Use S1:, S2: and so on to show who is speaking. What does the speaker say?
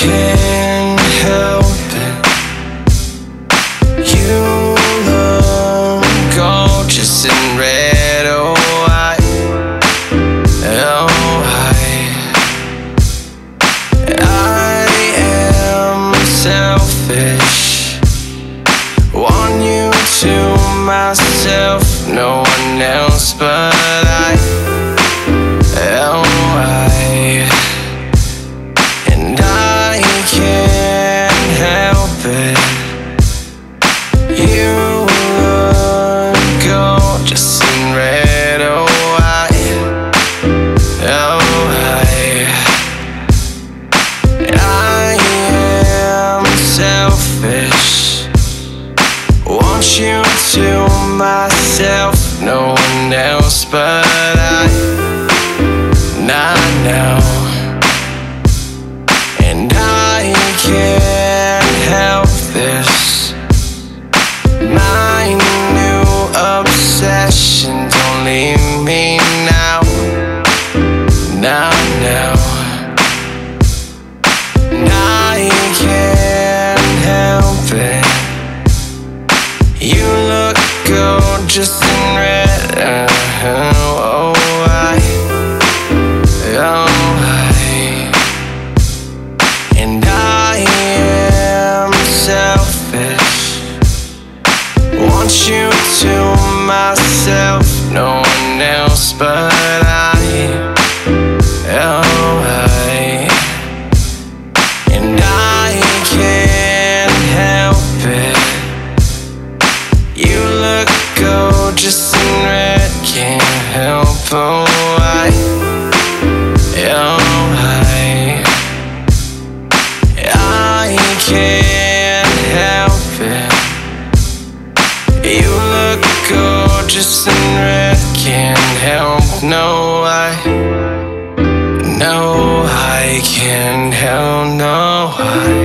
S1: can't help it. You look gorgeous in red, oh I, oh I, I am selfish. Want you to myself, no one else but I, Want you to myself, no one else but I, not now. Gorgeous in red. Oh, I, oh, I. And I am selfish. Want you to myself, no one else but I. Oh, I. And I can't help it. You look gorgeous in red, can't help. Oh, I. Oh, I. I can't help it. You look gorgeous in red, can't help. No, I. No, I can't help. No, I.